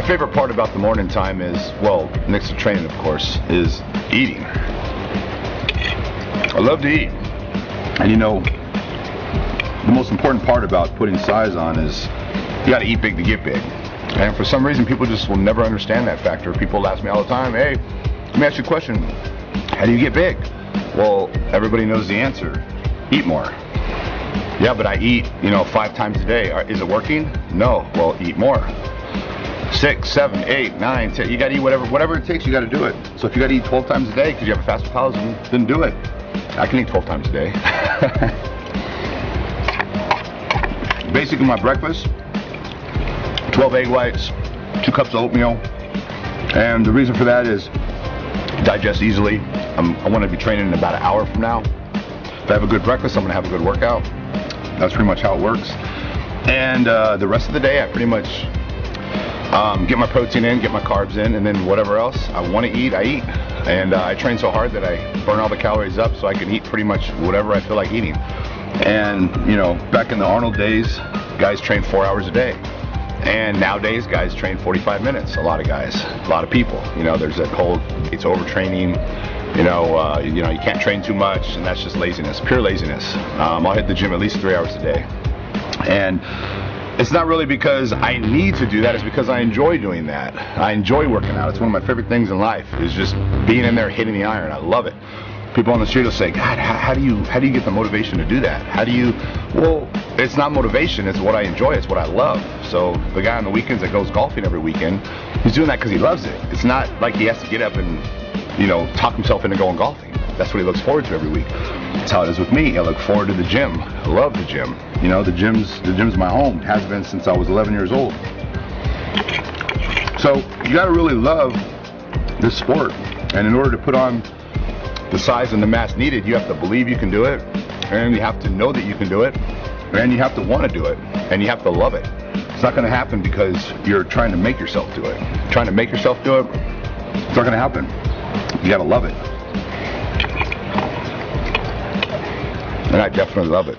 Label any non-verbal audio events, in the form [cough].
favorite part about the morning time is, well, next to training, of course, is eating. I love to eat. And you know, the most important part about putting size on is you got to eat big to get big. And for some reason, people just will never understand that factor. People ask me all the time, hey, let me ask you a question. How do you get big? Well, everybody knows the answer. Eat more. Yeah, but I eat, you know, five times a day. Is it working? No. Well, eat more. Six, seven, eight, nine, ten. You got to eat whatever, whatever it takes. You got to do it. So if you got to eat 12 times a day because you have a fast metabolism, then do it. I can eat 12 times a day. [laughs] Basically, my breakfast: 12 egg whites, two cups of oatmeal, and the reason for that is digest easily. I'm, I want to be training in about an hour from now. If I have a good breakfast, I'm going to have a good workout. That's pretty much how it works. And uh, the rest of the day, I pretty much um, get my protein in, get my carbs in, and then whatever else I want to eat, I eat. And uh, I train so hard that I burn all the calories up so I can eat pretty much whatever I feel like eating. And, you know, back in the Arnold days, guys train four hours a day. And nowadays, guys train 45 minutes. A lot of guys, a lot of people. You know, there's that whole it's overtraining. You know, uh, you know, you can't train too much, and that's just laziness, pure laziness. Um, I'll hit the gym at least three hours a day, and it's not really because I need to do that. It's because I enjoy doing that. I enjoy working out. It's one of my favorite things in life is just being in there hitting the iron. I love it people on the street will say, God, how, how, do you how do you get the motivation to do that? How do you? Well, it's not motivation. It's what I enjoy. It's what I love. So the guy on the weekends that goes golfing every weekend, he's doing that because he loves it. It's not like he has to get up and you know talk himself into going golfing. That's what he looks forward to every week. That's how it is with me. I look forward to the gym. I love the gym. You know, the gym's the gym's my home. It has been since I was 11 years old. So you got to really love this sport, and in order to put on the size and the mass needed, you have to believe you can do it, and you have to know that you can do it, and you have to want to do it, and you have to love it. It's not going to happen because you're trying to make yourself do it. Trying to make yourself do it, it's not going to happen. You got to love it. And I definitely love it.